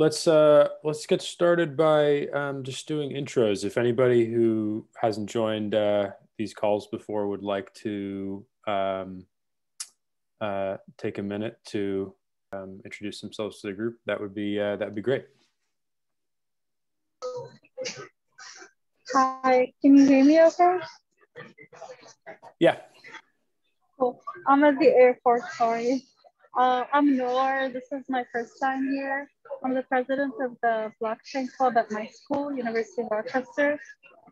let's uh, let's get started by um, just doing intros. If anybody who hasn't joined uh, these calls before would like to um, uh, take a minute to um, introduce themselves to the group, that would be uh, that would be great. Hi, can you hear me okay? Yeah. Cool. I'm at the airport, sorry. Uh, I'm Noor. This is my first time here. I'm the president of the blockchain club at my school, University of Rochester.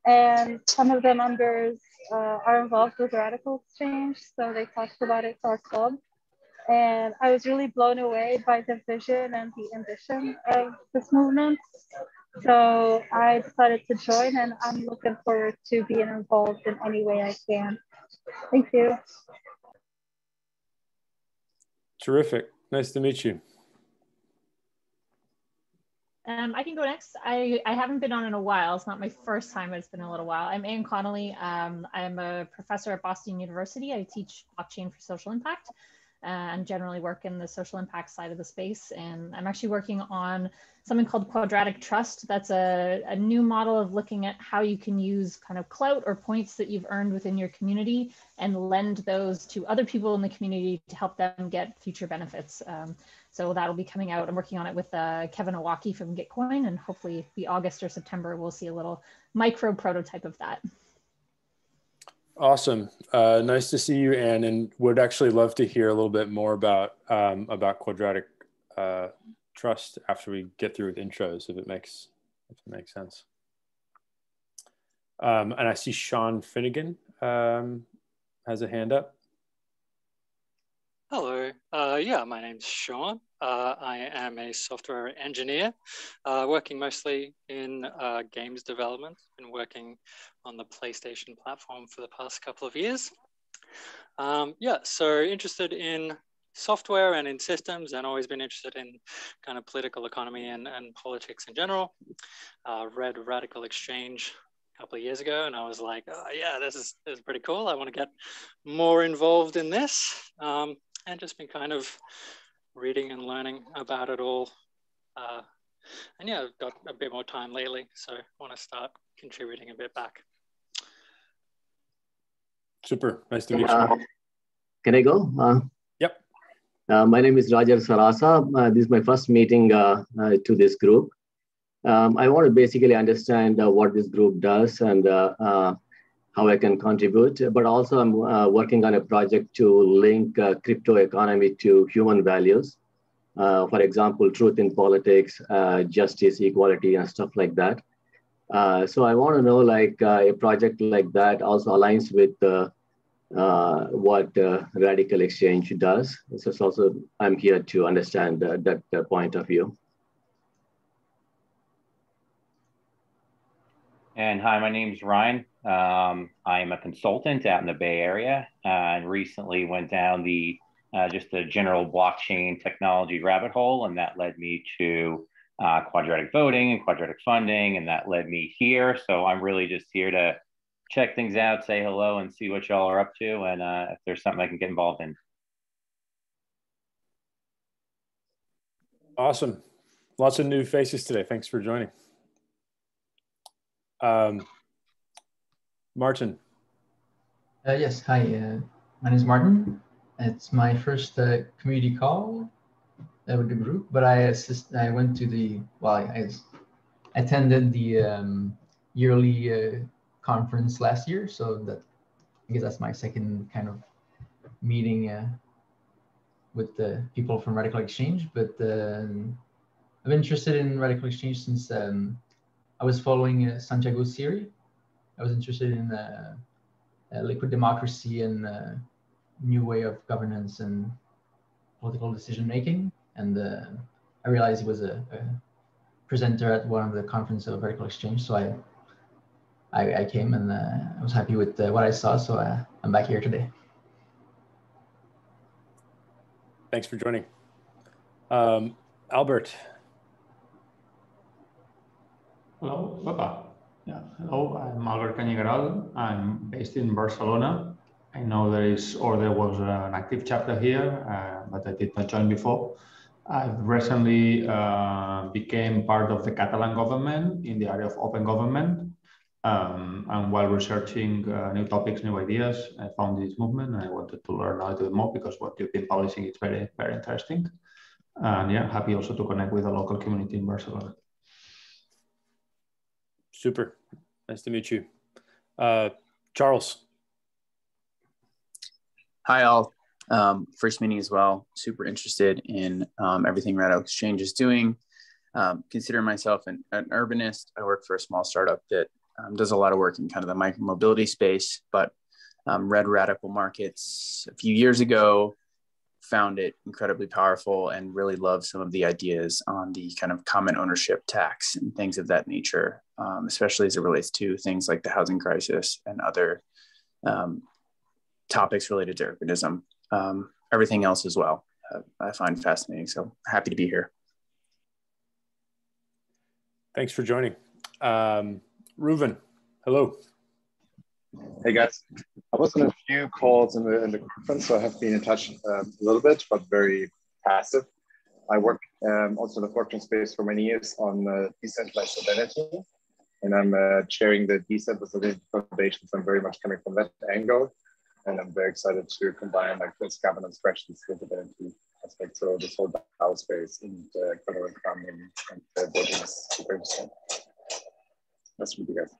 And some of the members uh, are involved with RadicalxChange. So they talked about it to our club. And I was really blown away by the vision and the ambition of this movement. So I decided to join and I'm looking forward to being involved in any way I can. Thank you. Terrific. Nice to meet you. Um, I can go next. I, I haven't been on in a while. It's not my first time, but it's been a little while. I'm Anne Connolly. Um, I'm a professor at Boston University. I teach blockchain for social impact and generally work in the social impact side of the space. And I'm actually working on something called quadratic trust. That's a, a new model of looking at how you can use kind of clout or points that you've earned within your community and lend those to other people in the community to help them get future benefits. Um, so that'll be coming out. I'm working on it with uh, Kevin Owocki from Gitcoin, and hopefully the August or September, we'll see a little micro prototype of that. Awesome. Uh, nice to see you, Anne, and would actually love to hear a little bit more about um, about quadratic uh, trust after we get through with intros, if it makes if it makes sense. Um, and I see Sean Finnegan um, has a hand up. Hello. Uh, yeah, my name's Sean. Uh, I am a software engineer, uh, working mostly in uh, games development. Been working on the PlayStation platform for the past couple of years. Um, yeah, so interested in software and in systems, and always been interested in kind of political economy and, and politics in general. Uh, read RadicalxChange a couple of years ago, and I was like, oh, yeah, this is, this is pretty cool. I want to get more involved in this. Um, and just been kind of reading and learning about it all. Uh, and yeah, I've got a bit more time lately, so I want to start contributing a bit back. Super, nice to meet you. Uh, can I go? Uh, yep. Uh, my name is Rajar Sarasa. Uh, this is my first meeting uh, to this group. Um, I want to basically understand what this group does and how I can contribute. But also, I'm uh, working on a project to link uh, crypto economy to human values. Uh, for example, truth in politics, uh, justice, equality, and stuff like that. Uh, so I want to know, like, uh, a project like that also aligns with what RadicalxChange does. So it's also I'm here to understand that point of view. And hi, my name is Ryan. Um, I'm a consultant out in the Bay Area uh, and recently went down the uh, just the general blockchain technology rabbit hole, and that led me to uh, quadratic voting and quadratic funding, and that led me here. So I'm really just here to check things out, say hello, and see what y'all are up to, and uh, if there's something I can get involved in. Awesome. Lots of new faces today. Thanks for joining. Um, Martin. Uh, yes, hi. Uh, my name is Martin. It's my first uh, community call uh, with the group, but I assist. I went to the well, I, attended the um, yearly uh, conference last year, so that I guess that's my second kind of meeting uh, with the people from RadicalxChange. But um, I've been interested in RadicalxChange since um, I was following Santiago Siri. I was interested in uh, uh, liquid democracy and uh, new way of governance and political decision making. And uh, I realized he was a, a, presenter at one of the conferences of RadicalxChange. So I, I, I came and uh, I was happy with what I saw. So I, I'm back here today. Thanks for joining. Um, Albert, Hello, Papa. Yeah, hello, I'm Albert Cañigueral. I'm based in Barcelona. I know there is, or there was an active chapter here, uh, but I did not join before. I've recently uh, became part of the Catalan government in the area of open government. Um, and while researching uh, new topics, new ideas, I found this movement and I wanted to learn a little bit more because what you've been publishing is very, very interesting. And yeah, happy also to connect with the local community in Barcelona. Super. Nice to meet you. Uh, Charles. Hi, all. Um, first meeting as well. Super interested in um, everything RadicalxChange is doing. Um, consider myself an, an, urbanist. I work for a small startup that um, does a lot of work in kind of the micro mobility space, but um, read Radical Markets a few years ago, found it incredibly powerful, and really loved some of the ideas on the kind of common ownership tax and things of that nature, um, especially as it relates to things like the housing crisis and other topics related to urbanism um, everything else as well. Uh, I find fascinating. So happy to be here. Thanks for joining. Um, Reuven, hello. Hey guys, I was on a few calls in the, in the conference, so I have been in touch um, a little bit, but very passive. I work um, also in the blockchain space for many years on uh, decentralized sovereignty, and I'm uh, chairing the decentralized foundation. So I'm very much coming from that angle and I'm very excited to combine like this governance questions with identity aspect. So this whole DAO space and uh, and, and uh, is super interesting. Nice to meet you guys.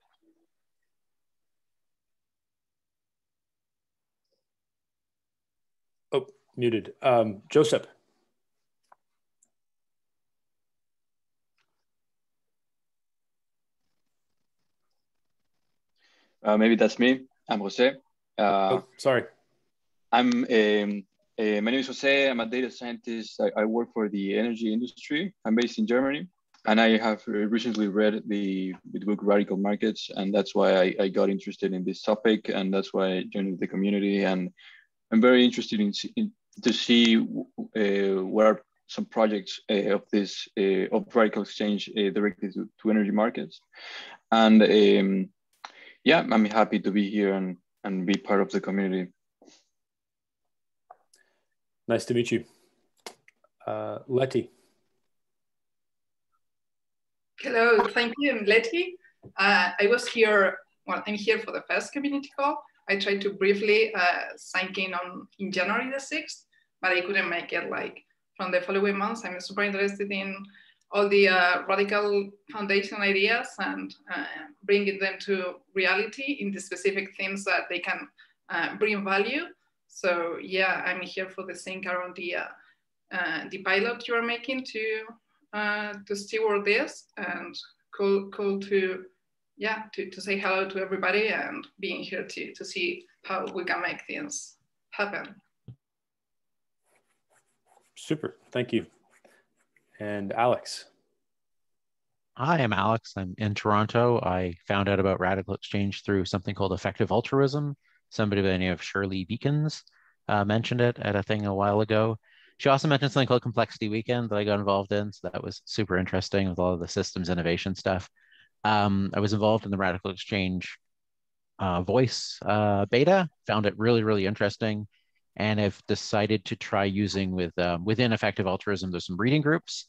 Oh, muted. Um, Joseph. Uh, maybe that's me. I'm Jose. Uh, oh, sorry. I'm um, uh, my name is Jose. I'm a data scientist. I, I, work for the energy industry. I'm based in Germany, and I have recently read the, the book Radical Markets, and that's why I, I, got interested in this topic, and that's why I joined the community. And I'm very interested in, in to see uh, where some projects uh, of this uh, of RadicalxChange uh, directed to, to, energy markets, and um, yeah, I'm happy to be here and and be part of the community. Nice to meet you. Uh, Letty. Hello, thank you. I'm Letty. Uh, I was here, well, I'm here for the first community call. I tried to briefly uh, sign in on in January the 6th, but I couldn't make it like from the following months. I'm super interested in all the uh, radical foundation ideas and uh, bringing them to reality in the specific themes that they can uh, bring value. So yeah, I'm here for the same around the, uh, uh, the pilot you are making to, uh, to steward this and cool, cool to, yeah, to, to say hello to everybody and being here to, to see how we can make things happen. Super, thank you and Alex. Hi, I'm Alex. I'm in Toronto. I found out about RadicalxChange through something called effective altruism. Somebody by the name of Shirley Beacons uh, mentioned it at a thing a while ago. She also mentioned something called Complexity Weekend that I got involved in. So that was super interesting with all of the systems innovation stuff. Um, I was involved in the RadicalxChange uh, voice uh, beta, found it really, really interesting and have decided to try using with um, within effective altruism. There's some reading groups,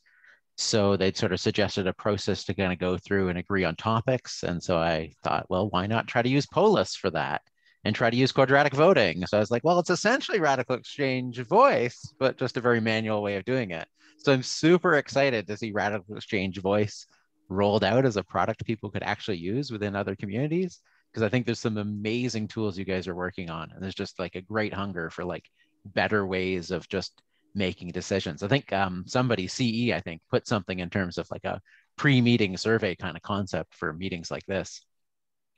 so they'd sort of suggested a process to kind of go through and agree on topics. And so I thought, well, why not try to use Polis for that and try to use quadratic voting? So I was like, well, it's essentially RadicalxChange voice, but just a very manual way of doing it. So I'm super excited to see RadicalxChange voice rolled out as a product people could actually use within other communities because I think there's some amazing tools you guys are working on, and there's just like a great hunger for like better ways of just making decisions. I think um, somebody CE I think put something in terms of like a pre-meeting survey kind of concept for meetings like this,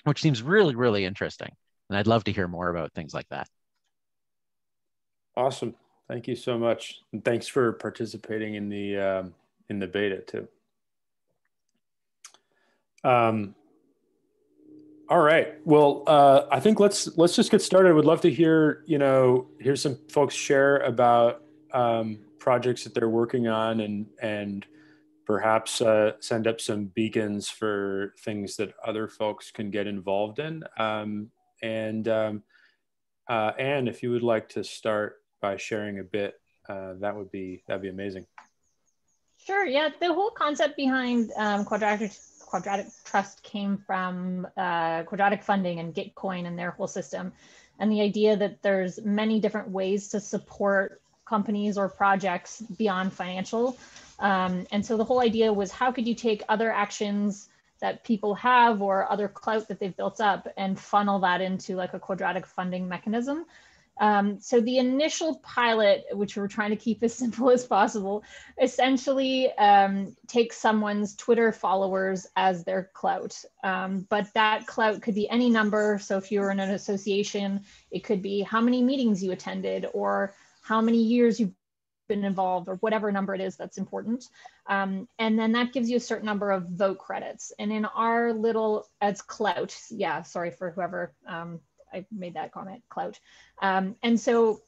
which seems really really interesting, and I'd love to hear more about things like that. Awesome, thank you so much, and thanks for participating in the um, in the beta too. Um, all right. Well, uh, I think let's let's just get started. I Would love to hear you know hear some folks share about um, projects that they're working on and and perhaps uh, send up some beacons for things that other folks can get involved in. Um, and um, uh, Anne, if you would like to start by sharing a bit, uh, that would be that'd be amazing. Sure. Yeah, the whole concept behind um, quadratic quadratic trust came from uh, quadratic funding and Gitcoin and their whole system, and the idea that there's many different ways to support companies or projects beyond financial. Um, and so the whole idea was how could you take other actions that people have or other clout that they've built up and funnel that into like a quadratic funding mechanism um, so the initial pilot, which we're trying to keep as simple as possible, essentially um, takes someone's Twitter followers as their clout. Um, but that clout could be any number. So if you're in an association, it could be how many meetings you attended or how many years you've been involved or whatever number it is that's important. Um, and then that gives you a certain number of vote credits. And in our little, as clout, yeah, sorry for whoever um, I made that comment, clout. Um, and so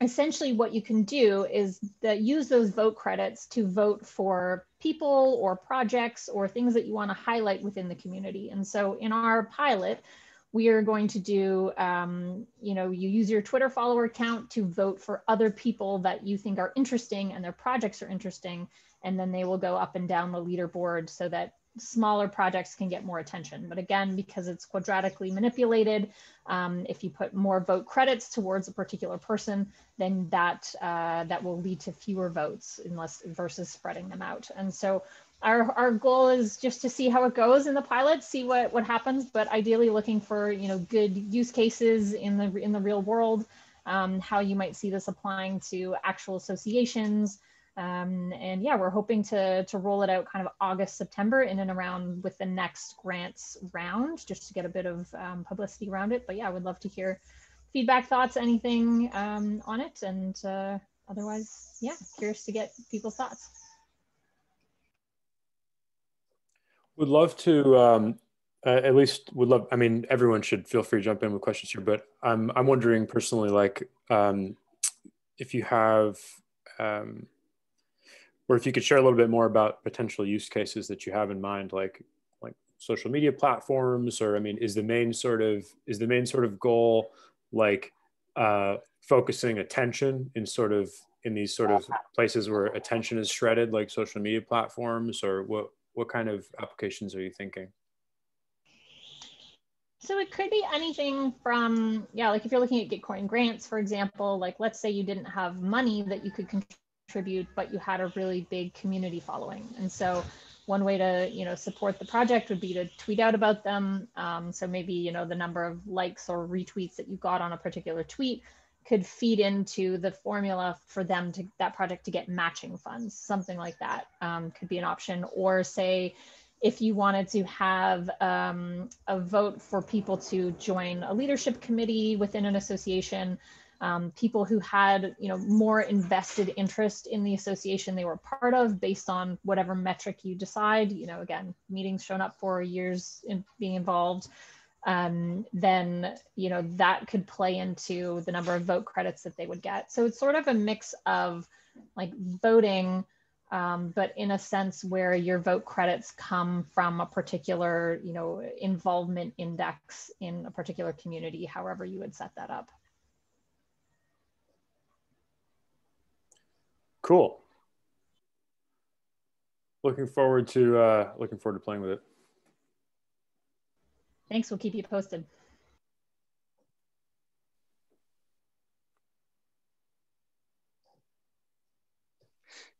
essentially what you can do is that use those vote credits to vote for people or projects or things that you want to highlight within the community. And so in our pilot, we are going to do, um, you know, you use your Twitter follower account to vote for other people that you think are interesting and their projects are interesting. And then they will go up and down the leaderboard so that smaller projects can get more attention. But again, because it's quadratically manipulated, um, if you put more vote credits towards a particular person, then that uh, that will lead to fewer votes unless versus spreading them out. And so our, our goal is just to see how it goes in the pilot, see what, what happens, but ideally looking for you know good use cases in the in the real world, um, how you might see this applying to actual associations, um, and yeah, we're hoping to, to roll it out kind of August, September in and around with the next grants round, just to get a bit of um, publicity around it. But yeah, I would love to hear feedback, thoughts, anything um, on it. And uh, otherwise, yeah, curious to get people's thoughts. Would love to, uh, at least would love, I mean, everyone should feel free to jump in with questions here, but I'm, I'm wondering personally, like, um, if you have, um, or if you could share a little bit more about potential use cases that you have in mind, like like social media platforms, or I mean, is the main sort of is the main sort of goal like uh, focusing attention in sort of in these sort of places where attention is shredded, like social media platforms, or what what kind of applications are you thinking? So it could be anything from, yeah, like if you're looking at Gitcoin grants, for example, like let's say you didn't have money that you could contribute, but you had a really big community following. And so one way to you know support the project would be to tweet out about them. Um, so maybe you know the number of likes or retweets that you got on a particular tweet could feed into the formula for them to that project to get matching funds. Something like that um, could be an option. Or say if you wanted to have um, a vote for people to join a leadership committee within an association um, people who had you know more invested interest in the association they were part of based on whatever metric you decide you know again meetings shown up for years in being involved um, then you know that could play into the number of vote credits that they would get. So it's sort of a mix of like voting um, but in a sense where your vote credits come from a particular you know involvement index in a particular community however you would set that up Cool. Looking forward to uh, looking forward to playing with it. Thanks. We'll keep you posted.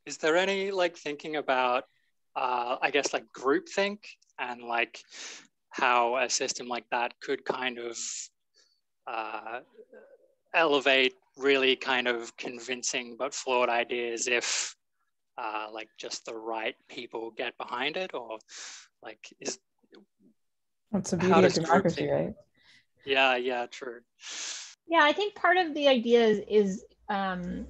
Is there any like thinking about, uh, I guess, like groupthink and like how a system like that could kind of uh, elevate really kind of convincing but flawed ideas if uh, like just the right people get behind it or like is that's the beauty of democracy right? yeah yeah true. Yeah i think part of the idea is, is um,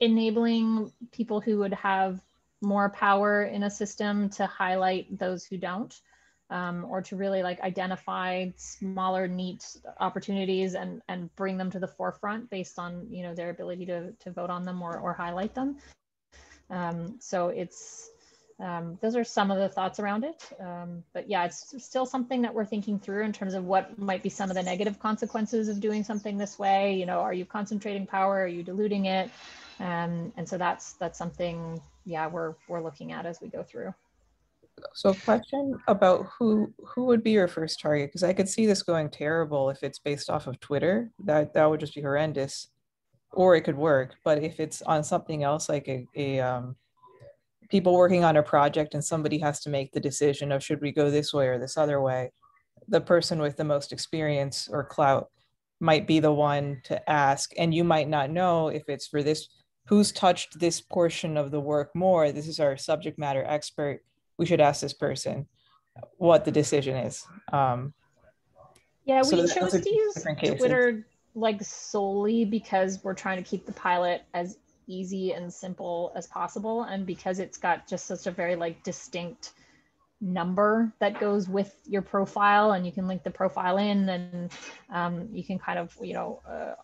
enabling people who would have more power in a system to highlight those who don't um, or to really like identify smaller neat opportunities and and bring them to the forefront based on you know their ability to to vote on them or, or highlight them. Um, so it's um, those are some of the thoughts around it. Um, but yeah it's still something that we're thinking through in terms of what might be some of the negative consequences of doing something this way. You know are you concentrating power? Are you diluting it? Um, and so that's that's something, yeah, we're we're looking at as we go through. So question about who who would be your first target? Because I could see this going terrible if it's based off of Twitter. That that would just be horrendous. Or it could work. But if it's on something else like a, a um, people working on a project and somebody has to make the decision of should we go this way or this other way, the person with the most experience or clout might be the one to ask. And you might not know if it's for this who's touched this portion of the work more. This is our subject matter expert we should ask this person what the decision is. Um, yeah, we chose to use Twitter like solely because we're trying to keep the pilot as easy and simple as possible, and because it's got just such a very like distinct number that goes with your profile, and you can link the profile in, and um, you can kind of you know. Uh,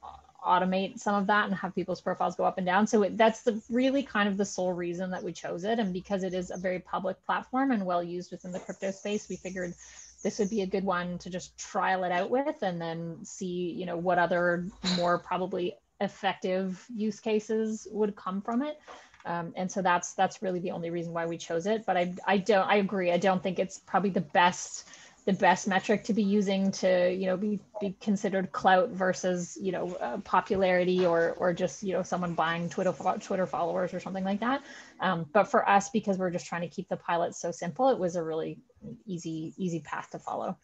automate some of that and have people's profiles go up and down. So it, that's the really kind of the sole reason that we chose it. And because it is a very public platform and well used within the crypto space, we figured this would be a good one to just trial it out with and then see, you know, what other more probably effective use cases would come from it. Um, and so that's that's really the only reason why we chose it. But I I don't I agree. I don't think it's probably the best the best metric to be using to you know be, be considered clout versus you know uh, popularity or or just you know someone buying twitter twitter followers or something like that. Um, but for us because we're just trying to keep the pilot so simple it was a really easy easy path to follow.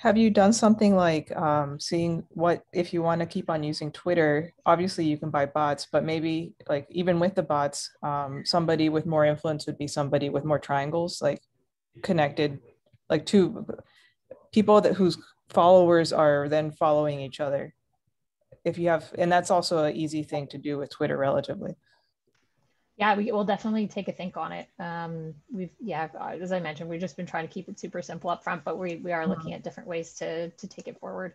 Have you done something like um, seeing what if you want to keep on using twitter obviously you can buy bots but maybe like even with the bots um, somebody with more influence would be somebody with more triangles like connected like two people that whose followers are then following each other. If you have and that's also an easy thing to do with twitter relatively. Yeah we will definitely take a think on it. Um, we've yeah as i mentioned we've just been trying to keep it super simple up front but we, we are looking at different ways to to take it forward.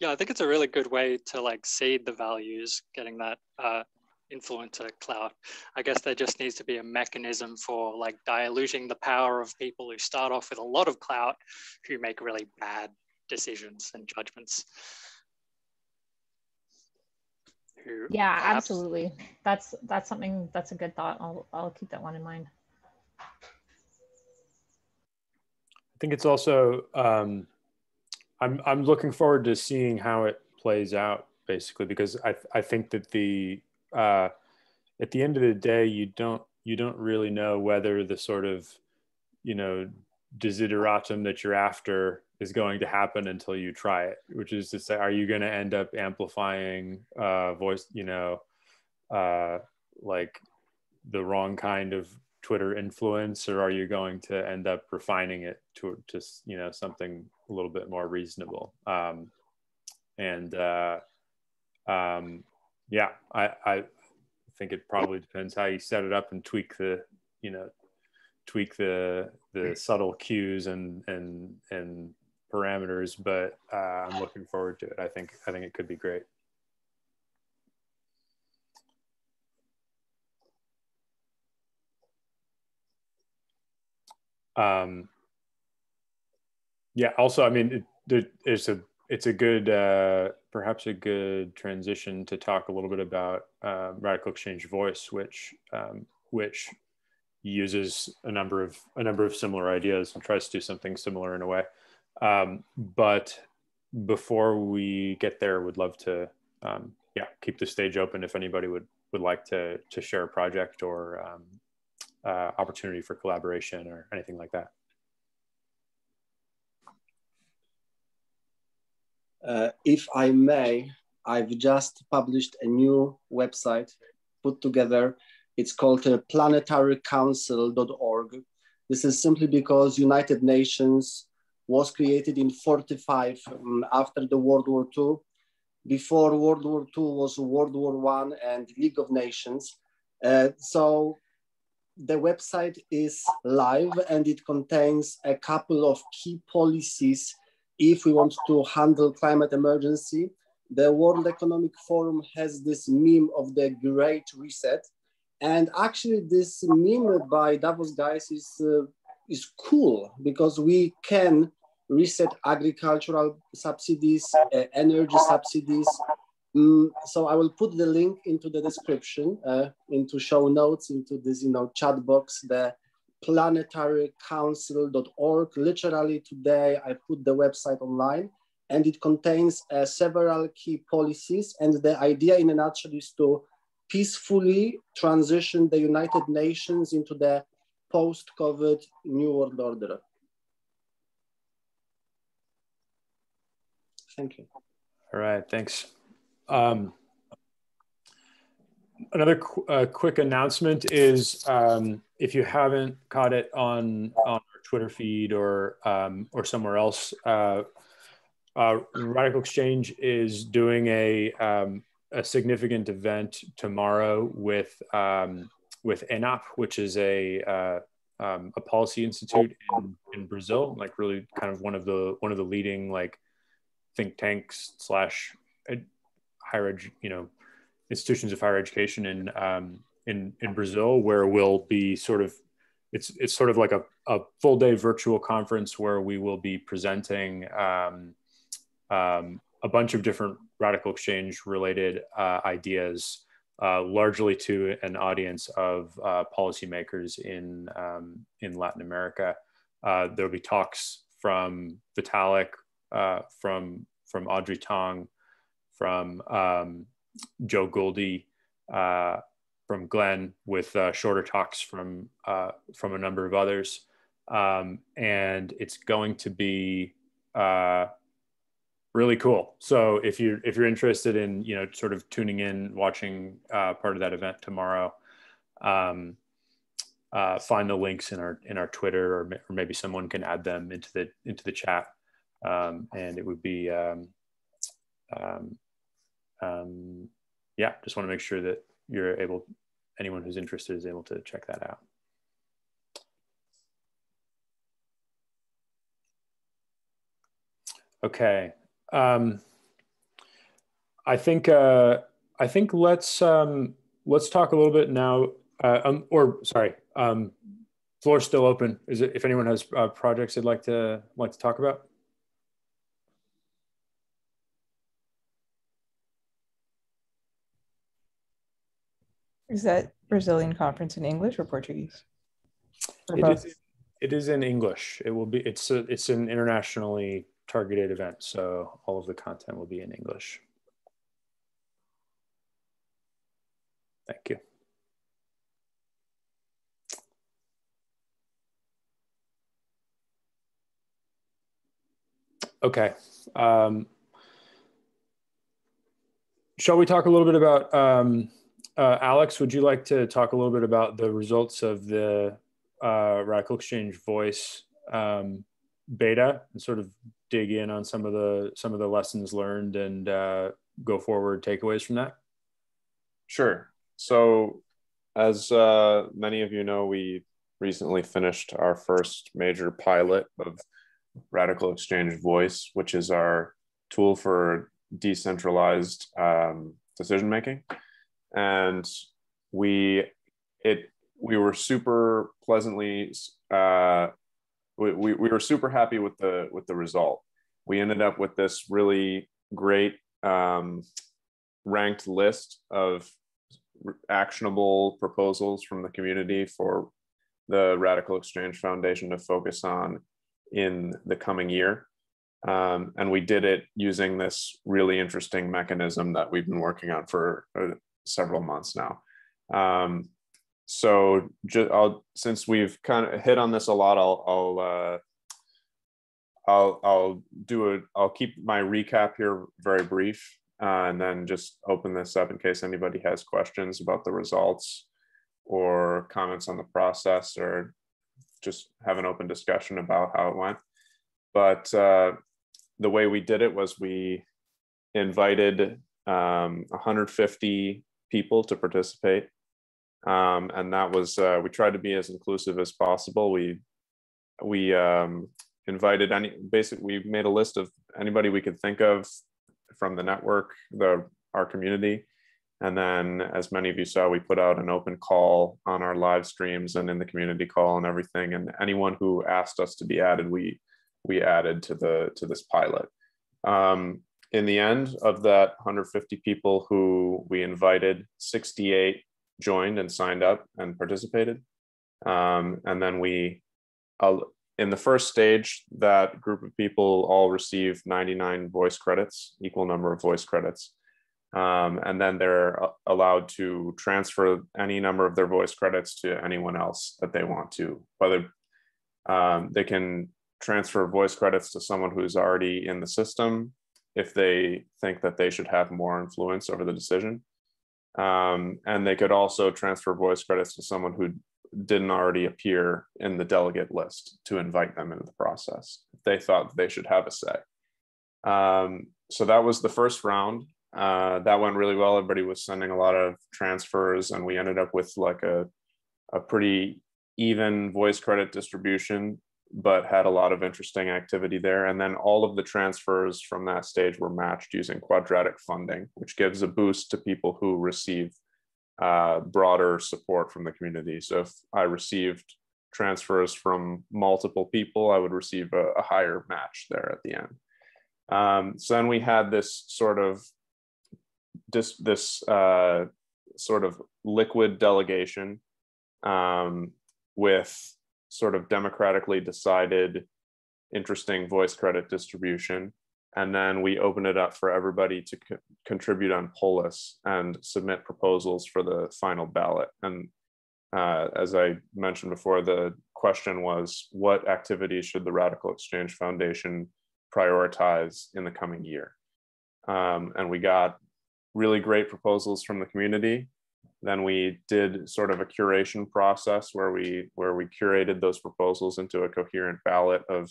Yeah i think it's a really good way to like seed the values getting that uh, influencer clout. I guess there just needs to be a mechanism for like diluting the power of people who start off with a lot of clout who make really bad decisions and judgments. Who yeah, perhaps... absolutely. That's that's something that's a good thought. I'll I'll keep that one in mind. I think it's also um, I'm I'm looking forward to seeing how it plays out basically because I I think that the uh, at the end of the day, you don't you don't really know whether the sort of you know desideratum that you're after is going to happen until you try it. Which is to say, are you going to end up amplifying uh, voice? You know, uh, like the wrong kind of Twitter influence, or are you going to end up refining it to to you know something a little bit more reasonable? Um, and uh, um, yeah, I, I think it probably depends how you set it up and tweak the, you know, tweak the the subtle cues and and and parameters. But uh, I'm looking forward to it. I think I think it could be great. Um, yeah. Also, I mean, it, there's a it's a good, uh, perhaps a good transition to talk a little bit about uh, RadicalxChange Voice, which um, which uses a number of a number of similar ideas and tries to do something similar in a way. Um, but before we get there, would love to um, yeah keep the stage open if anybody would would like to to share a project or um, uh, opportunity for collaboration or anything like that. Uh, if I may, I've just published a new website put together. It's called uh, planetarycouncil.org. This is simply because United Nations was created in 45 um, after the World War II. Before World War II was World War One and League of Nations. Uh, so the website is live and it contains a couple of key policies if we want to handle climate emergency, the World Economic Forum has this meme of the Great Reset. And actually this meme by Davos guys is, uh, is cool because we can reset agricultural subsidies, uh, energy subsidies. Mm, so I will put the link into the description, uh, into show notes, into this you know chat box, the planetarycouncil.org. Literally today, I put the website online, and it contains uh, several key policies. And the idea, in a nutshell, is to peacefully transition the United Nations into the post-COVID New World Order. Thank you. All right, thanks. Um, another qu uh, quick announcement is um, if you haven't caught it on on our Twitter feed or um, or somewhere else, uh, uh, RadicalxChange is doing a um, a significant event tomorrow with um, with ENAP, which is a uh, um, a policy institute in, in Brazil, like really kind of one of the one of the leading like think tanks slash higher ed, you know institutions of higher education in um, in in Brazil, where we'll be sort of it's it's sort of like a, a full day virtual conference where we will be presenting um, um, a bunch of different RadicalxChange related uh, ideas, uh, largely to an audience of uh, policymakers in um, in Latin America. Uh, there will be talks from Vitalik, uh, from from Audrey Tang, from um, Joe Goldie, uh, from Glen, with uh, shorter talks from uh, from a number of others, um, and it's going to be uh, really cool. So if you if you're interested in you know sort of tuning in, watching uh, part of that event tomorrow. Um, uh, find the links in our in our Twitter, or, or, maybe someone can add them into the into the chat, um, and it would be um, um, yeah, just want to make sure that you're able, anyone who's interested is able to check that out. Okay. Um, I think uh, I think let's um, let's talk a little bit now. Uh, um, or sorry, um, floor's still open. Is it if anyone has uh, projects they'd like to like to talk about? Is that Brazilian conference in English or Portuguese? Or it is, it is in English. It will be. It's a, it's an internationally targeted event, so all of the content will be in English. Thank you. Okay. Um, shall we talk a little bit about um, uh, Alex, would you like to talk a little bit about the results of the uh, RadicalxChange Voice um, beta and sort of dig in on some of the some of the lessons learned and uh, go forward takeaways from that? Sure. So, as uh, many of you know, we recently finished our first major pilot of RadicalxChange Voice, which is our tool for decentralized um, decision making and we it we were super pleasantly uh, we, we, we were super happy with the with the result. We ended up with this really great um, ranked list of actionable proposals from the community for the RadicalxChange foundation to focus on in the coming year. Um, and we did it using this really interesting mechanism that we've been working on for uh, several months now. Um, so just, I'll, since we've kind of hit on this a lot, I'll, I'll, uh, I'll, I'll do a, I'll keep my recap here very brief uh, and then just open this up in case anybody has questions about the results or comments on the process or just have an open discussion about how it went. But uh, the way we did it was we invited um, 150 people to participate. Um, and that was, uh, we tried to be as inclusive as possible. We, we um, invited any, basically we made a list of anybody we could think of from the network, the, our community. And then as many of you saw, we put out an open call on our live streams and in the community call and everything. And anyone who asked us to be added, we, we added to the, to this pilot. Um, in the end of that 150 people who we invited, 68 joined and signed up and participated. Um, and then we, uh, in the first stage, that group of people all received 99 voice credits, equal number of voice credits. Um, and then they're allowed to transfer any number of their voice credits to anyone else that they want to, whether um, they can transfer voice credits to someone who's already in the system if they think that they should have more influence over the decision. Um, and they could also transfer voice credits to someone who didn't already appear in the delegate list to invite them into the process if they thought they should have a say. Um, so that was the first round. Uh, that went really well. Everybody was sending a lot of transfers, and we ended up with like a, a pretty even voice credit distribution but had a lot of interesting activity there. And then all of the transfers from that stage were matched using quadratic funding, which gives a boost to people who receive uh, broader support from the community. So if I received transfers from multiple people, I would receive a, a higher match there at the end. Um, so then we had this sort of this this uh, sort of liquid delegation um, with sort of democratically decided interesting voice credit distribution. And then we open it up for everybody to co contribute on Polis and submit proposals for the final ballot. And uh, as I mentioned before, the question was what activities should the RadicalxChange Foundation prioritize in the coming year? Um, and we got really great proposals from the community. Then we did sort of a curation process where we where we curated those proposals into a coherent ballot of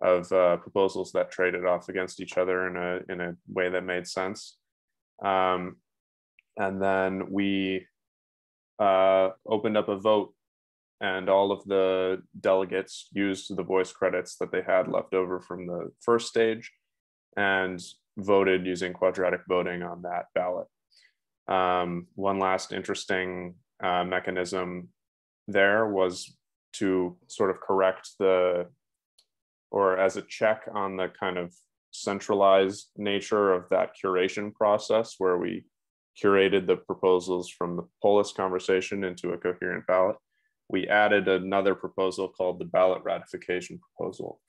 of uh, proposals that traded off against each other in a in a way that made sense. Um, and then we uh, opened up a vote, and all of the delegates used the voice credits that they had left over from the first stage, and voted using quadratic voting on that ballot. Um, one last interesting uh, mechanism there was to sort of correct the, or as a check on the kind of centralized nature of that curation process where we curated the proposals from the Polis conversation into a coherent ballot. We added another proposal called the ballot ratification proposal.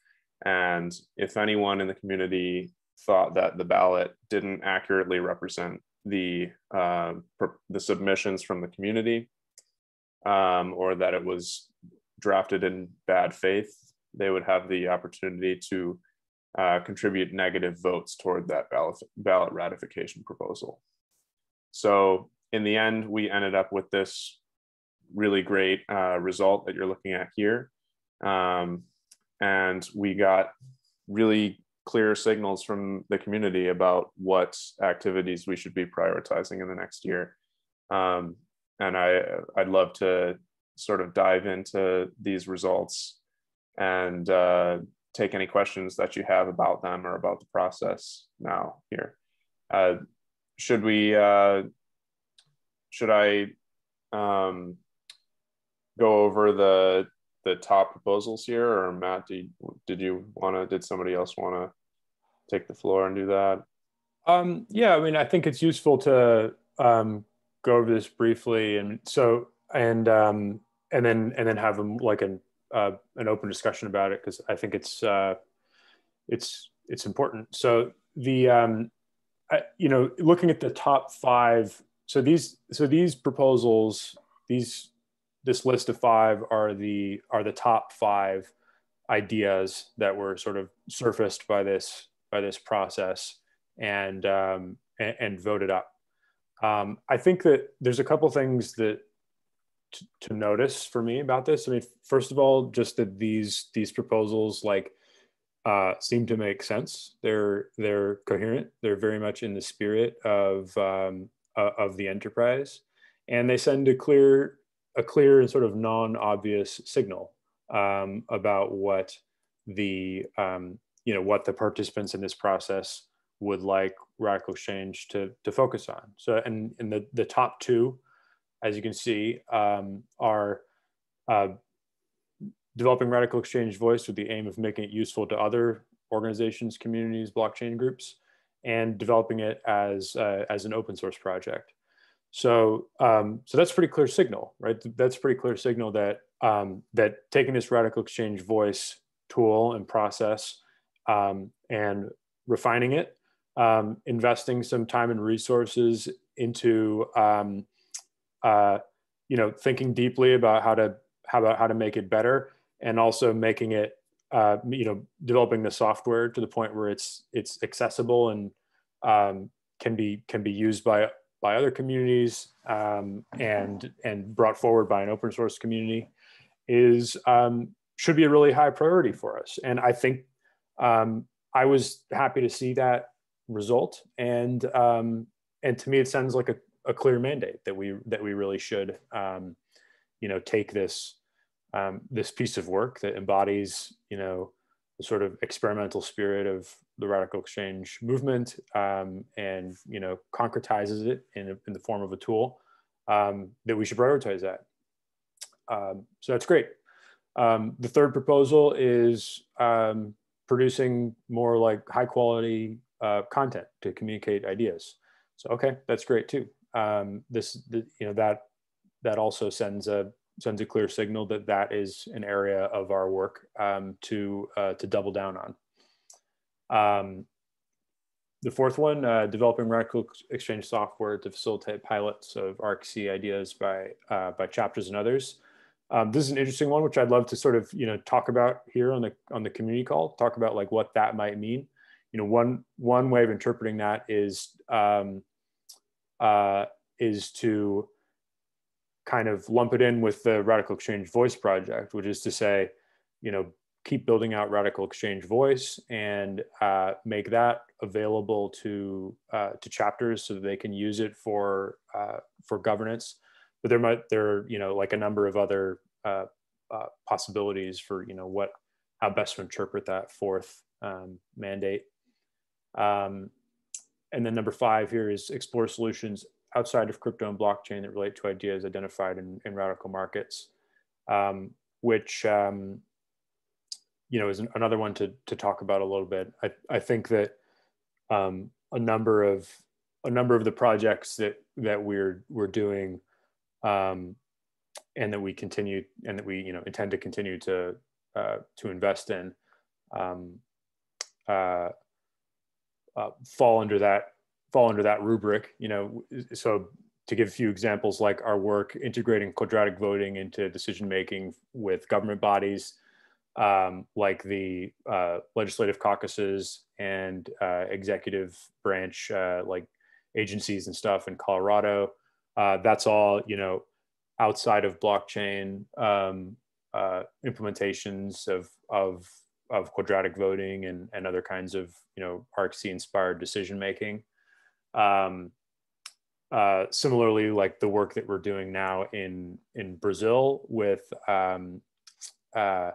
And if anyone in the community thought that the ballot didn't accurately represent the uh, the submissions from the community um, or that it was drafted in bad faith, they would have the opportunity to uh, contribute negative votes toward that ballot, ballot ratification proposal. So in the end, we ended up with this really great uh, result that you're looking at here. Um, and we got really clear signals from the community about what activities we should be prioritizing in the next year. Um, and I, I'd love to sort of dive into these results and uh, take any questions that you have about them or about the process now here. Uh, should we, uh, should I um, go over the the top proposals here or Matt, did, did you want to, did somebody else want to take the floor and do that? Um, yeah, I mean, I think it's useful to um, go over this briefly, and so and um, and then and then have them like an uh, an open discussion about it because I think it's uh, it's it's important. So the um, I, you know looking at the top five, so these so these proposals these this list of five are the are the top five ideas that were sort of surfaced by this by this process and um, and, and, voted up. Um, I think that there's a couple things that to, to notice for me about this. I mean, first of all, just that these these proposals like uh, seem to make sense. They're they're coherent. They're very much in the spirit of um, uh, of the enterprise, and they send a clear a clear and sort of non-obvious signal um, about what the um, you know what the participants in this process would like RadicalxChange to to focus on so and in the the top two as you can see um, are uh, developing RadicalxChange voice with the aim of making it useful to other organizations communities blockchain groups and developing it as uh, as an open source project. So um, so that's pretty clear signal, right? That's pretty clear signal that um, that taking this RadicalxChange voice tool and process um, and refining it, um, investing some time and resources into um, uh, you know thinking deeply about how to how about how to make it better and also making it uh, you know developing the software to the point where it's it's accessible and um, can be can be used by by other communities um, and and brought forward by an open source community is um, should be a really high priority for us. And I think um, I was happy to see that result. And um, and to me it sounds like a, a clear mandate that we that we really should um, you know take this um, this piece of work that embodies, you know, the sort of experimental spirit of the RadicalxChange movement um, and, you know, concretizes it in, a, in the form of a tool um, that we should prioritize that. Um, so that's great. Um, the third proposal is um, producing more like high quality uh, content to communicate ideas. So, okay, that's great too. this, the, you know, that, that also sends a sends a clear signal that that is an area of our work um, to uh, to double down on. Um, the fourth one, uh, developing radical exchange software to facilitate pilots of RxC ideas by uh, by chapters and others. Um, this is an interesting one, which I'd love to sort of you know talk about here on the on the community call. Talk about like what that might mean. You know, one one way of interpreting that is um, uh, is to kind of lump it in with the RadicalxChange Voice project, which is to say, you know, keep building out RadicalxChange Voice and uh, make that available to uh, to chapters so that they can use it for uh, for governance. But there might there are, you know like a number of other uh, uh, possibilities for you know what how best to interpret that fourth um, mandate. Um, and then number five here is explore solutions outside of crypto and blockchain that relate to ideas identified in, in radical markets, um, which um, you know is another one to to talk about a little bit. I, I think that um, a number of a number of the projects that that we're we're doing um, and that we continue and that we you know intend to continue to uh, to invest in um, uh, uh, fall under that fall under that rubric. You know, so to give a few examples, like our work integrating quadratic voting into decision making with government bodies, um, like the uh, legislative caucuses and uh, executive branch, uh, like agencies and stuff in Colorado. Uh, that's all you know outside of blockchain um, uh, implementations of of of quadratic voting and, and other kinds of you know RxC inspired decision making. Um, uh, similarly, like the work that we're doing now in in Brazil with um, uh,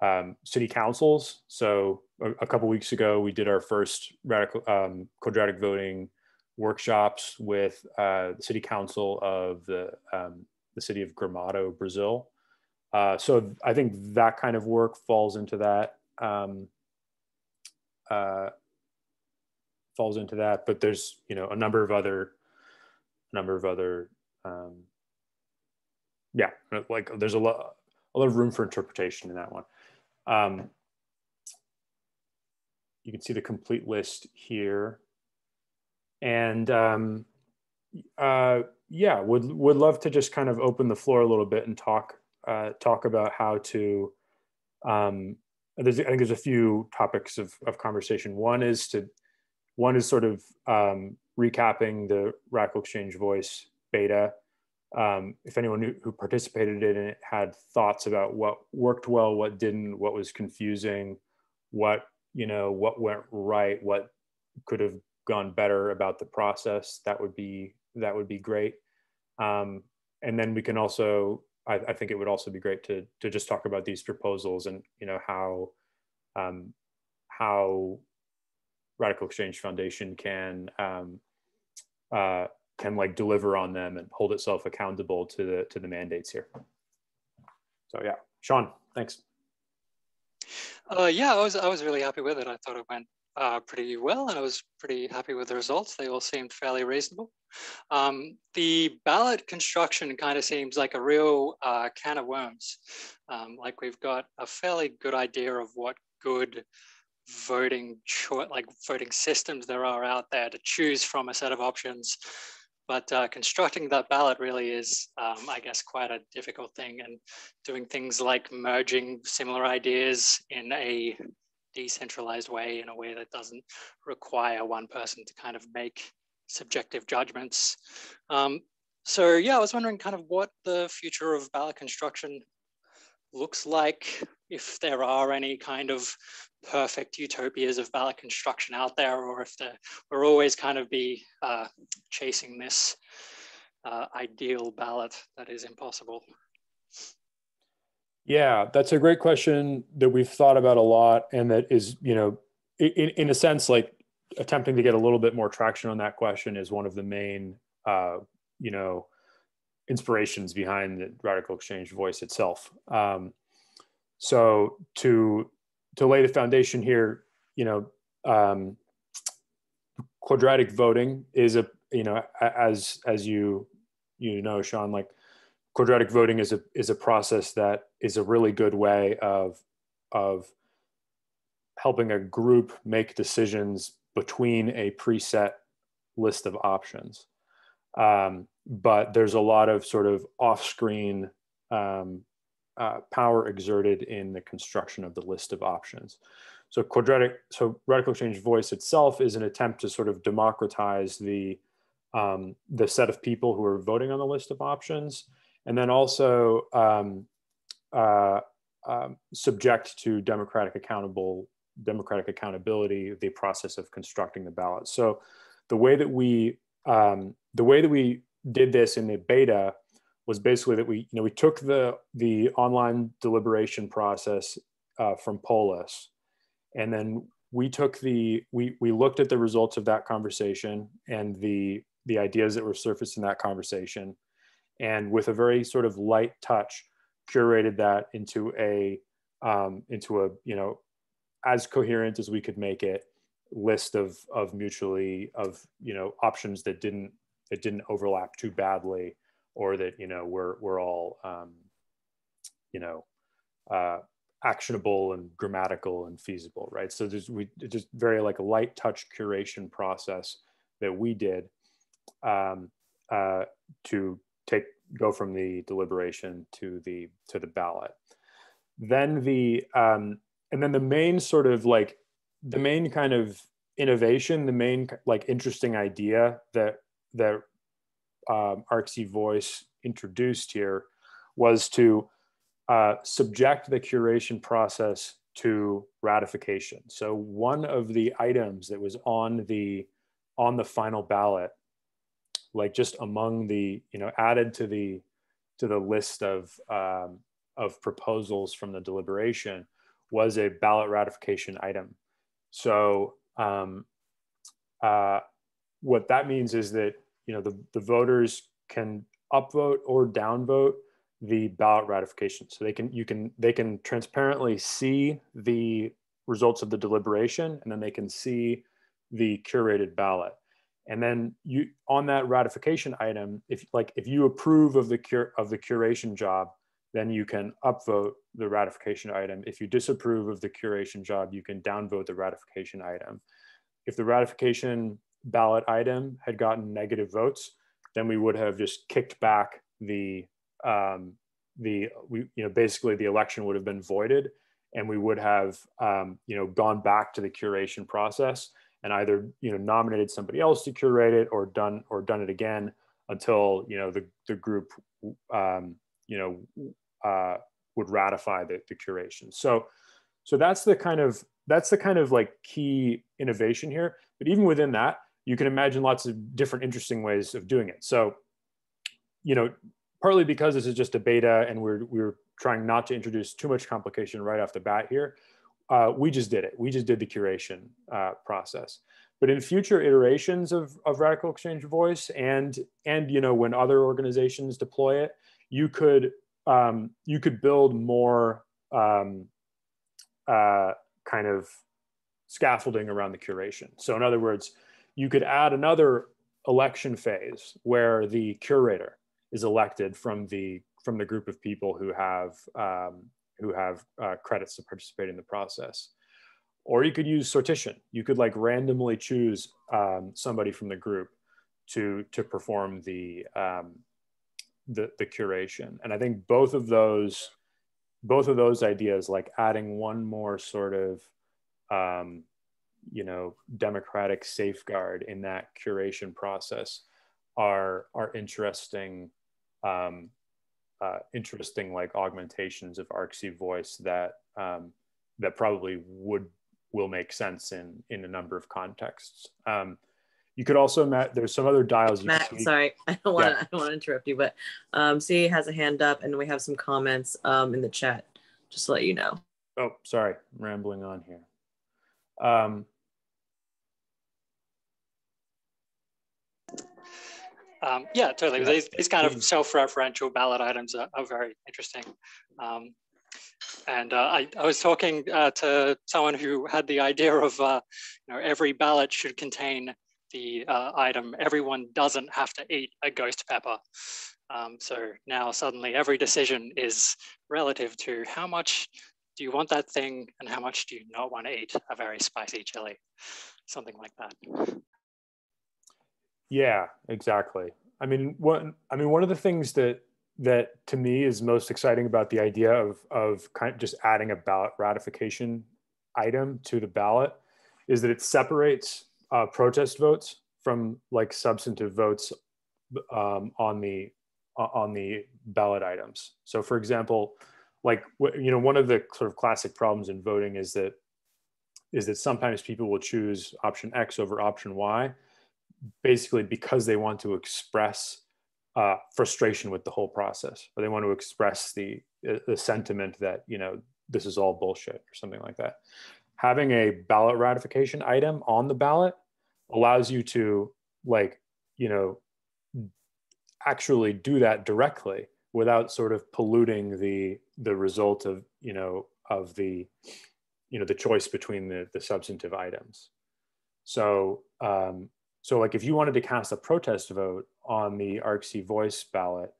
um, city councils. So a, a couple weeks ago, we did our first radical um, quadratic voting workshops with uh, the city council of the um, the city of Gramado, Brazil. Uh, so I think that kind of work falls into that. Falls into that. But there's you know a number of other number of other um, yeah like there's a lot a lot of room for interpretation in that one. Um, you can see the complete list here. And um, uh, yeah, would would love to just kind of open the floor a little bit and talk uh, talk about how to. Um, there's, I think there's a few topics of, of conversation. One is to one is sort of um, recapping the RadicalxChange Voice beta. Um, if anyone who, who, participated in it had thoughts about what worked well, what didn't, what was confusing, what you know, what went right, what could have gone better about the process, that would be that would be great. Um, and then we can also, I, I, think it would also be great to to just talk about these proposals and you know how um, how RadicalxChange Foundation can um, uh, can like deliver on them and hold itself accountable to the to the mandates here. So yeah, Sean, thanks. Uh, yeah, I was I was really happy with it. I thought it went uh, pretty well, and I was pretty happy with the results. They all seemed fairly reasonable. Um, the ballot construction kind of seems like a real uh, can of worms. Um, like we've got a fairly good idea of what good voting like voting systems there are out there to choose from a set of options. But uh, constructing that ballot really is, um, I guess, quite a difficult thing. And doing things like merging similar ideas in a decentralized way, in a way that doesn't require one person to kind of make subjective judgments. Um, so yeah, I was wondering kind of what the future of ballot construction looks like, if there are any kind of perfect utopias of ballot construction out there, or if we're always kind of be uh, chasing this uh, ideal ballot that is impossible. Yeah, that's a great question that we've thought about a lot, and that is, you know, in, in a sense, like attempting to get a little bit more traction on that question is one of the main, uh, you know, inspirations behind the RadicalxChange voice itself. Um, so to to lay the foundation here, you know, um, quadratic voting is a you know as as you you know, Sean, like quadratic voting is a is a process that is a really good way of of helping a group make decisions between a preset list of options. Um, but there's a lot of sort of off-screen um, uh, power exerted in the construction of the list of options. So quadratic, so RadicalxChange voice itself is an attempt to sort of democratize the um, the set of people who are voting on the list of options, and then also um, uh, um, subject to democratic accountable democratic accountability the process of constructing the ballot. So the way that we um, the way that we did this in the beta was basically that we, you know, we took the the online deliberation process uh, from Polis, and then we took the we we looked at the results of that conversation and the the ideas that were surfaced in that conversation, and with a very sort of light touch, curated that into a um, into a you know as coherent as we could make it list of of mutually of you know options that didn't that didn't overlap too badly or that you know we're we're all um, you know uh, actionable and grammatical and feasible right? So there's we just very like a light touch curation process that we did um, uh, to take go from the deliberation to the to the ballot. Then the um, and then the main sort of like the main kind of innovation the main like interesting idea that that um, Voice introduced here was to uh, subject the curation process to ratification. So one of the items that was on the on the final ballot, like just among the you know added to the to the list of um, of proposals from the deliberation, was a ballot ratification item. So um, uh, what that means is that you know the, the voters can upvote or downvote the ballot ratification. So they can you can they can transparently see the results of the deliberation and then they can see the curated ballot. And then you on that ratification item if like if you approve of the cure of the curation job then you can upvote the ratification item. If you disapprove of the curation job you can downvote the ratification item. If the ratification ballot item had gotten negative votes, then we would have just kicked back the um, the we you know basically the election would have been voided, and we would have um, you know gone back to the curation process and either you know nominated somebody else to curate it or done or done it again until you know the the group um, you know uh, would ratify the, the curation. So so that's the kind of that's the kind of like key innovation here. But even within that, you can imagine lots of different interesting ways of doing it. So, you know, partly because this is just a beta and we're, we're trying not to introduce too much complication right off the bat here, uh, we just did it. We just did the curation uh, process. But in future iterations of, of RadicalxChange Voice and, and, you know, when other organizations deploy it, you could, um, you could build more um, uh, kind of scaffolding around the curation. So in other words, you could add another election phase where the curator is elected from the from the group of people who have um, who have uh, credits to participate in the process. Or you could use sortition. You could like randomly choose um, somebody from the group to to perform the um, the, the curation. And I think both of those both of those ideas, like adding one more sort of um, you know democratic safeguard in that curation process, are are interesting um, uh, interesting like augmentations of RxC voice that um, that probably would will make sense in in a number of contexts. Um, you could also Matt. There's some other dials. You Matt, sorry, I don't want to. Yeah. I don't want to interrupt you, but um, C has a hand up, and we have some comments um, in the chat. Just to let you know. Oh, sorry, I'm rambling on here. Um, um, yeah, totally. These, these kind of self-referential ballot items are, are very interesting. Um, and uh, I, I, was talking uh, to someone who had the idea of, uh, you know, every ballot should contain the uh, item, everyone doesn't have to eat a ghost pepper. Um, so now suddenly every decision is relative to how much do you want that thing and how much do you not want to eat a very spicy chili, something like that. Yeah, exactly. I mean, one, I mean, one of the things that that to me is most exciting about the idea of of kind of just adding a ballot ratification item to the ballot is that it separates uh, protest votes from like substantive votes um, on the on the ballot items. So, for example, like you know, one of the sort of classic problems in voting is that is that sometimes people will choose option X over option Y, basically because they want to express uh, frustration with the whole process, or they want to express the the sentiment that you know this is all bullshit or something like that. Having a ballot ratification item on the ballot allows you to like you know actually do that directly without sort of polluting the the result of you know of the you know the choice between the the substantive items. So um so like if you wanted to cast a protest vote on the RxC voice ballot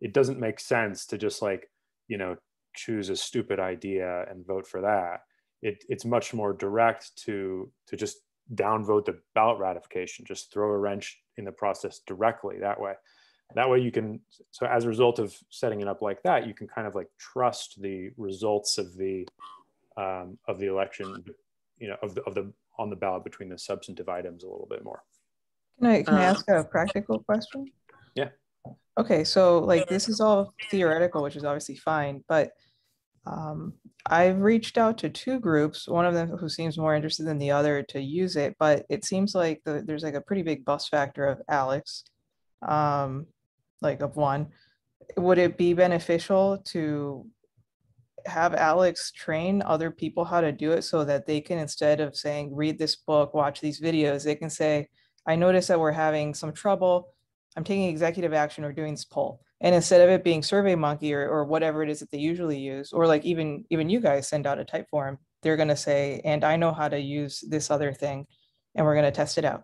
it doesn't make sense to just like you know choose a stupid idea and vote for that. It, it's much more direct to to just downvote the ballot ratification just throw a wrench in the process directly that way. That way you can so as a result of setting it up like that you can kind of like trust the results of the um, of the election you know of the, of the on the ballot between the substantive items a little bit more can i can i uh, ask a practical question yeah okay so like this is all theoretical which is obviously fine but um, I've reached out to two groups, one of them who seems more interested than the other to use it, but it seems like the, there's like a pretty big bus factor of Alex, um, like of one. Would it be beneficial to have Alex train other people how to do it so that they can, instead of saying, read this book, watch these videos, they can say, I notice that we're having some trouble. I'm taking executive action or doing this poll and instead of it being survey monkey or, or whatever it is that they usually use or like even even you guys send out a Typeform, they're going to say and i know how to use this other thing and we're going to test it out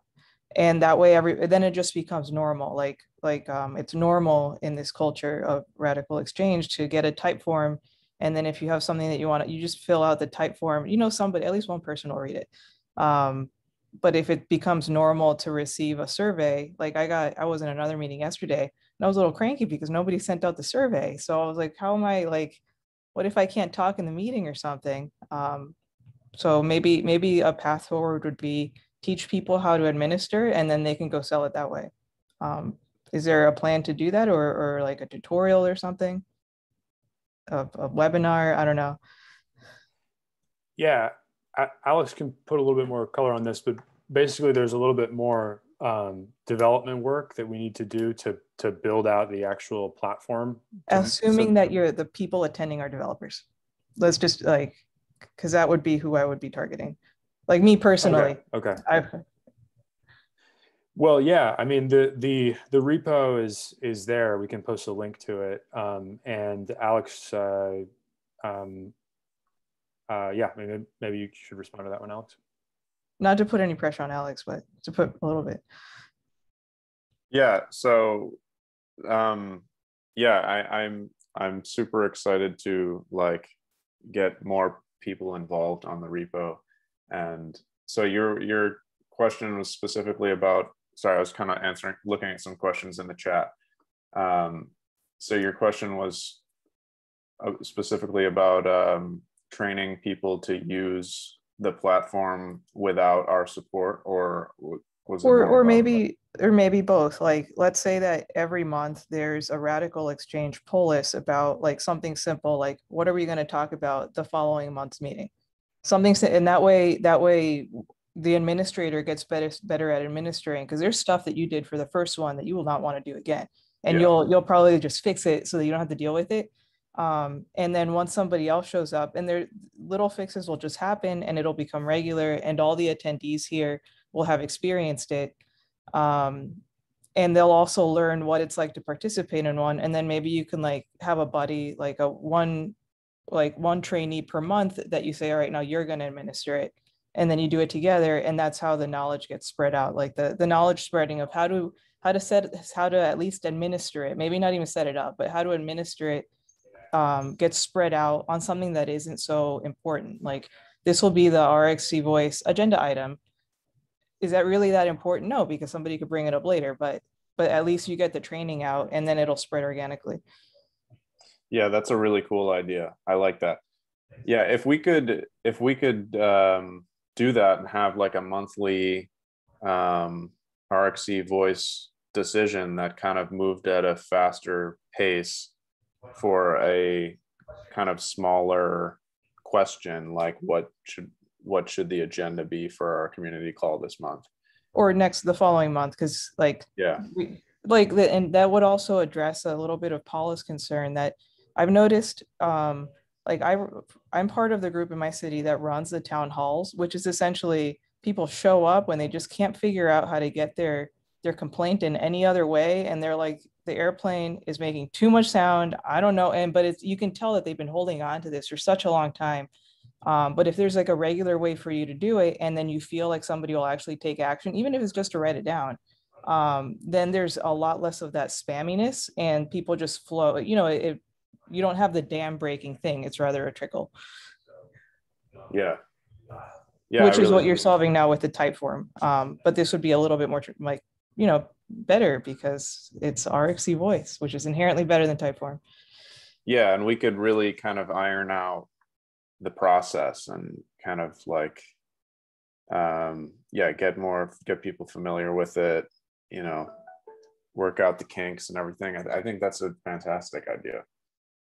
and that way every then it just becomes normal like like um, it's normal in this culture of RadicalxChange to get a Typeform, and then if you have something that you want you just fill out the Typeform. you know somebody at least one person will read it um, but if it becomes normal to receive a survey like i got i was in another meeting yesterday and I was a little cranky because nobody sent out the survey. So I was like, how am I like, what if I can't talk in the meeting or something? Um, so maybe maybe a path forward would be teach people how to administer and then they can go sell it that way. Um, is there a plan to do that or, or like a tutorial or something? A, a webinar? I don't know. Yeah, Alex can put a little bit more color on this, but basically there's a little bit more um, development work that we need to do to to build out the actual platform? Assuming so, that you're the people attending are developers. Let's just like, because that would be who I would be targeting. Like me personally. Okay. okay. I've, well, yeah. I mean, the the the repo is is there. We can post a link to it. Um, and Alex, uh, um, uh, yeah, maybe maybe you should respond to that one, Alex. not to put any pressure on Alex, but to put a little bit. Yeah. So, um, yeah, I, I'm I'm super excited to like get more people involved on the repo, and so your your question was specifically about. Sorry, I was kind of answering, looking at some questions in the chat. Um, so your question was uh, specifically about um, training people to use the platform without our support, or was or or maybe or maybe both. Like let's say that every month there's a RadicalxChange polis about like something simple like what are we going to talk about the following month's meeting? Something and that way that way the administrator gets better better at administering because there's stuff that you did for the first one that you will not want to do again. And Yeah. you'll you'll probably just fix it so that you don't have to deal with it um, and then once somebody else shows up and their little fixes will just happen and it'll become regular and all the attendees here will have experienced it. Um, and they'll also learn what it's like to participate in one and then maybe you can like have a buddy like a one like one trainee per month that you say all right now you're going to administer it and then you do it together and that's how the knowledge gets spread out like the the knowledge spreading of how to how to set how to at least administer it maybe not even set it up but how to administer it um, gets spread out on something that isn't so important like this will be the rxc voice agenda item is that really that important no because somebody could bring it up later but but at least you get the training out and then it'll spread organically Yeah, that's a really cool idea. I like that. Yeah, if we could if we could um, do that and have like a monthly um, RxC voice decision that kind of moved at a faster pace for a kind of smaller question like what should what should the agenda be for our community call this month? or next the following month because like Yeah. we, like the, and that would also address a little bit of Paula's concern that I've noticed um like I I'm part of the group in my city that runs the town halls which is essentially people show up when they just can't figure out how to get their their complaint in any other way and they're like the airplane is making too much sound I don't know and but it's you can tell that they've been holding on to this for such a long time um, but if there's like a regular way for you to do it, and then you feel like somebody will actually take action, even if it's just to write it down, um, then there's a lot less of that spamminess, and people just flow. You know, it, you don't have the dam breaking thing. It's rather a trickle, Yeah. Yeah. I which is really- what you're solving now with the Typeform. Um, but this would be a little bit more like you know better because it's RxC voice, which is inherently better than Typeform. yeah and we could really kind of iron out the process and kind of like um yeah get more get people familiar with it you know work out the kinks and everything i, I think that's a fantastic idea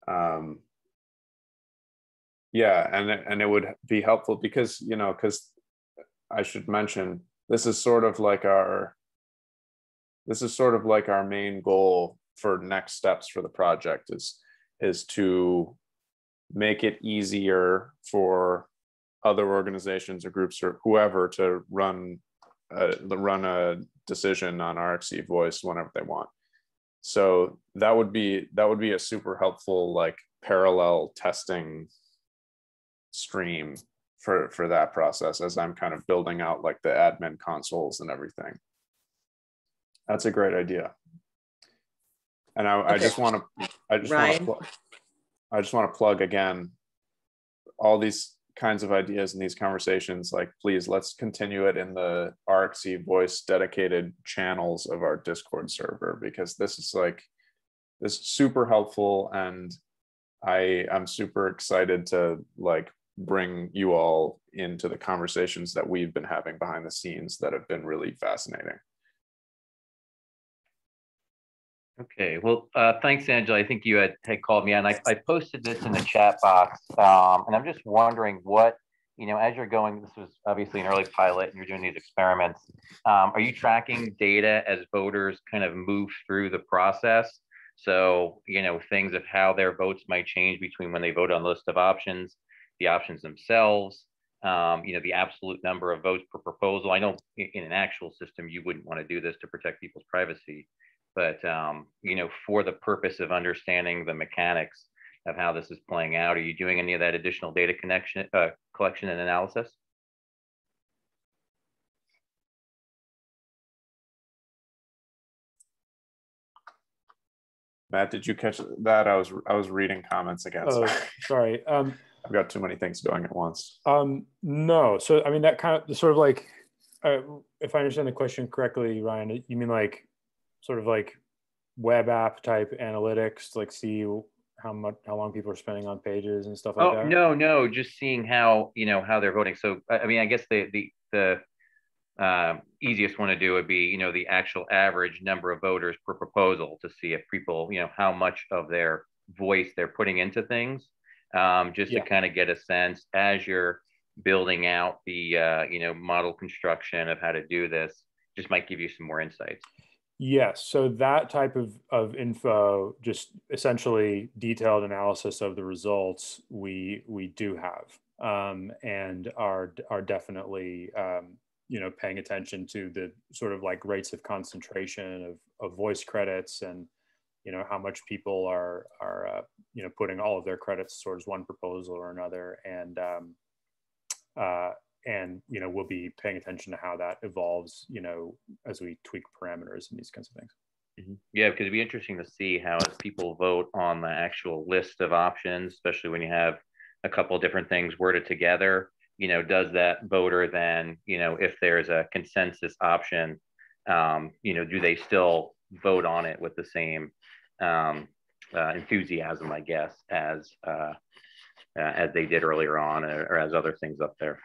um yeah and and it would be helpful because you know because i should mention this is sort of like our this is sort of like our main goal for next steps for the project is is to make it easier for other organizations or groups or whoever to run uh, run a decision on RxC voice whenever they want. So that would be that would be a super helpful like parallel testing stream for for that process as I'm kind of building out like the admin consoles and everything. That's a great idea. And I, I just want to I just want to I just want to plug again all these kinds of ideas and these conversations like please let's continue it in the RxC voice dedicated channels of our Discord server because this is like this is super helpful and I I'm super excited to like bring you all into the conversations that we've been having behind the scenes that have been really fascinating. Okay, well, uh, thanks, Angela. I think you had, had called me on. I, I posted this in the chat box, um, and I'm just wondering what, you know, as you're going, this was obviously an early pilot and you're doing these experiments. Um, are you tracking data as voters kind of move through the process? So, you know, things of how their votes might change between when they vote on list of options, the options themselves, um, you know, the absolute number of votes per proposal. I know in an actual system, you wouldn't want to do this to protect people's privacy but um, you know, for the purpose of understanding the mechanics of how this is playing out, are you doing any of that additional data connection uh, collection and analysis? Matt, did you catch that? I was I was reading comments again. Oh, sorry. Um, I've got too many things going at once. Um, no, so I mean that kind of sort of like, uh, if I understand the question correctly, Ryan, you mean like sort of like, web app type analytics, like see how much how long people are spending on pages and stuff like oh, that. no, no, just seeing how you know how they're voting. So I mean, I guess the the the um, easiest one to do would be, you know, the actual average number of voters per proposal to see if people, you know, how much of their voice they're putting into things, um, just yeah. to kind of get a sense as you're building out the, uh, you know, model construction of how to do this, just might give you some more insights. Yes. So that type of, of info, just essentially detailed analysis of the results, we we do have um, and are are definitely um, you know paying attention to the sort of like rates of concentration of, of voice credits and you know how much people are are uh, you know putting all of their credits towards one proposal or another and um, uh, and you know we'll be paying attention to how that evolves you know as we tweak parameters and these kinds of things mm-hmm. yeah because it'd be interesting to see how as people vote on the actual list of options especially when you have a couple different things worded together you know, does that voter then, you know, if there's a consensus option, um, you know, do they still vote on it with the same um, uh, enthusiasm, I guess, as uh, uh, as they did earlier on, or, or as other things up there?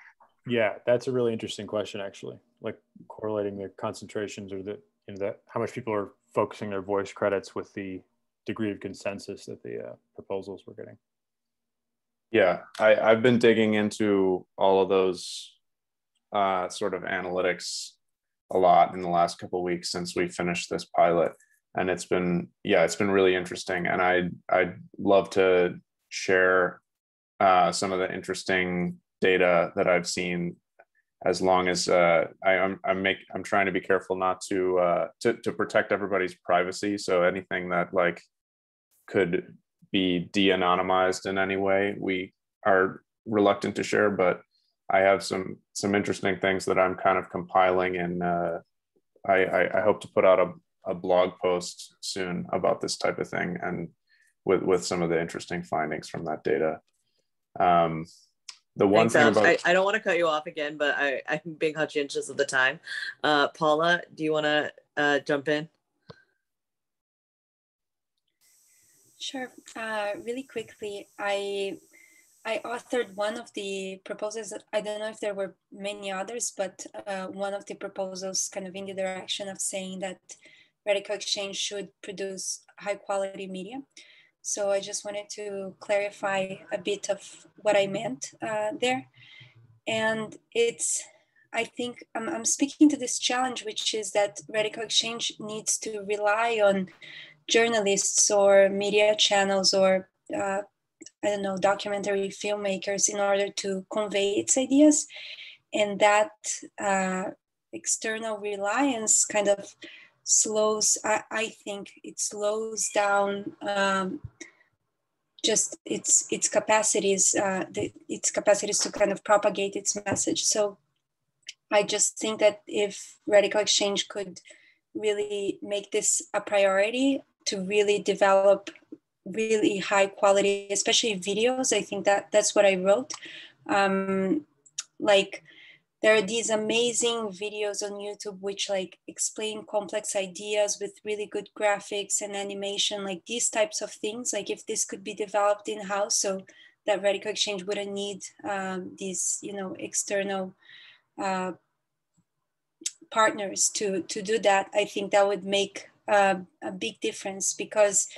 Yeah, that's a really interesting question, actually. Like correlating the concentrations or the you know that how much people are focusing their voice credits with the degree of consensus that the uh, proposals were getting. Yeah, I, I've been digging into all of those uh, sort of analytics a lot in the last couple weeks since we finished this pilot, and it's been yeah, it's been really interesting, and I I'd love to share uh, some of the interesting data that I've seen. As long as uh, I, I'm, I'm make I'm trying to be careful not to uh, to to protect everybody's privacy. So anything that like could be de-anonymized in any way. We are reluctant to share, but I have some some interesting things that I'm kind of compiling, and uh, I, I, I hope to put out a, a blog post soon about this type of thing and with with some of the interesting findings from that data. Um, the one Thanks, thing about I, I don't want to cut you off again, but I, I'm being conscientious of the time. Uh, Paula, do you want to uh, jump in? Sure. Uh, really quickly, I I authored one of the proposals. I don't know if there were many others, but uh, one of the proposals kind of in the direction of saying that RadicalxChange should produce high quality media. So I just wanted to clarify a bit of what I meant uh, there. And it's, I think I'm, I'm speaking to this challenge, which is that RadicalxChange needs to rely on journalists or media channels or uh, I don't know documentary filmmakers in order to convey its ideas, and that uh, external reliance kind of slows. I, I think it slows down. Um, just its its capacities uh, the, its capacities to kind of propagate its message so i just think that if RadicalxChange could really make this a priority to really develop really high quality, especially videos. I think that that's what I wrote. Um, like there are these amazing videos on YouTube which like explain complex ideas with really good graphics and animation, like these types of things. Like if this could be developed in house, so that RadicalxChange wouldn't need um, these, you know, external uh, partners to to do that. I think that would make uh, a big difference because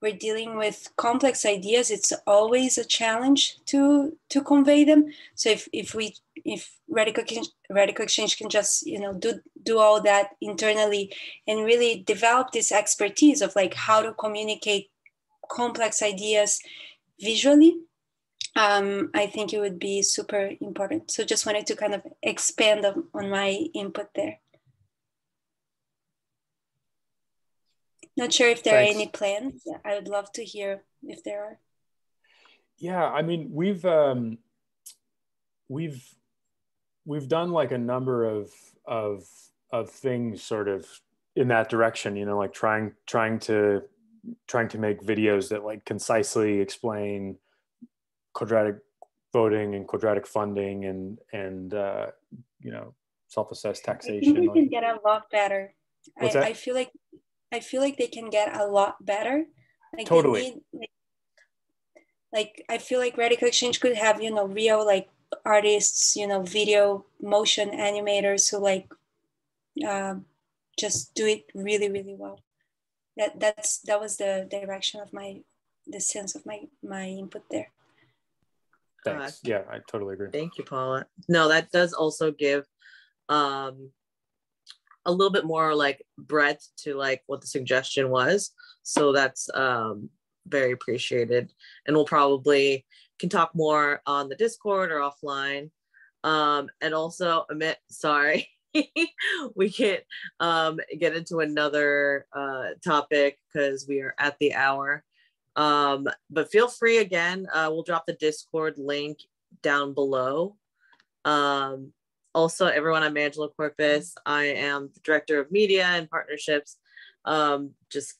we're dealing with complex ideas it's always a challenge to to convey them so if, if we if radical RadicalxChange can just you know do do all that internally and really develop this expertise of like how to communicate complex ideas visually um, i think it would be super important so just wanted to kind of expand on, on my input there Not sure if there Thanks. are any plans. I would love to hear if there are. Yeah, I mean, we've um, we've we've done like a number of of of things sort of in that direction. You know, like trying trying to trying to make videos that like concisely explain quadratic voting and quadratic funding and and uh, you know self-assessed taxation. I think we can get a lot better. I? I feel like I feel like they can get a lot better. Like Totally. need- like, like I feel like RadicalxChange could have you know real like artists, you know, video motion animators who like um, just do it really really well. That that's that was the direction of my the sense of my my input there. Thanks. yeah, I totally agree. Thank you, Paula. No, that does also give um a little bit more like breadth to like what the suggestion was. So that's um very appreciated. And we'll probably can talk more on the Discord or offline. Um and also Amit, sorry. we can't um get into another uh topic because we are at the hour. Um, but feel free again. Uh, we'll drop the Discord link down below. Um, also, everyone, I'm Angela Corpus. I am the director of media and partnerships. Um, just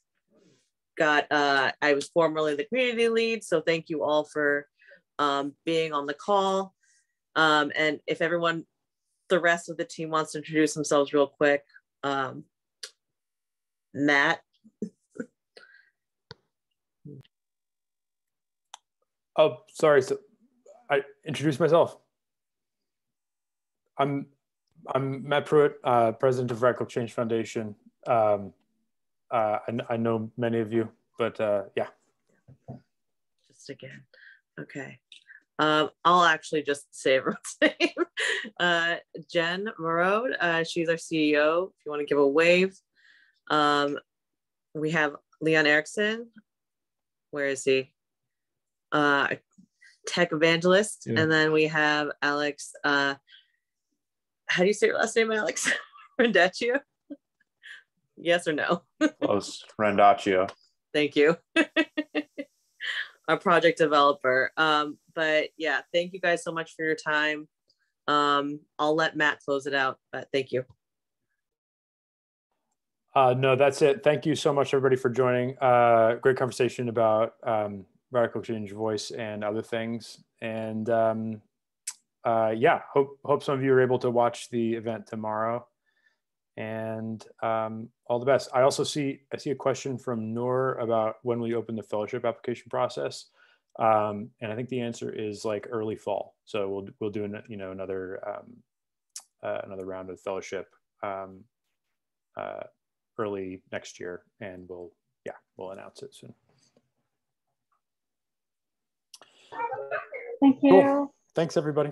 got, uh, I was formerly the community lead. So thank you all for um, being on the call. Um, and if everyone, the rest of the team wants to introduce themselves real quick, um, Matt. Oh, sorry. So I introduced myself. I'm I'm Matt Prewitt, uh, president of Radical Change Foundation. Um, uh, I, I know many of you, but uh, yeah. just again. Okay. Um, I'll actually just say everyone's name. Uh, Jen Morone, uh, she's our CEO. If you want to give a wave. Um, we have Leon Erickson. Where is he? Uh, tech evangelist. Yeah. And then we have Alex. Uh, how do you say your last name, Alex? Rendaccio? yes or no? Close. Rendaccio. Thank you. Our project developer. Um, but yeah, thank you guys so much for your time. Um, I'll let Matt close it out, but thank you. Uh, no, that's it. Thank you so much, everybody, for joining. Uh, great conversation about um, RadicalxChange Voice and other things. And um, uh, yeah, hope hope some of you are able to watch the event tomorrow. And um, all the best. I also see I see a question from Noor about when will you open the fellowship application process. Um, and I think the answer is like early fall. So we'll we'll do an, you know another um, uh, another round of fellowship um, uh, early next year, and we'll yeah we'll announce it soon. Thank you. Cool. Thanks everybody.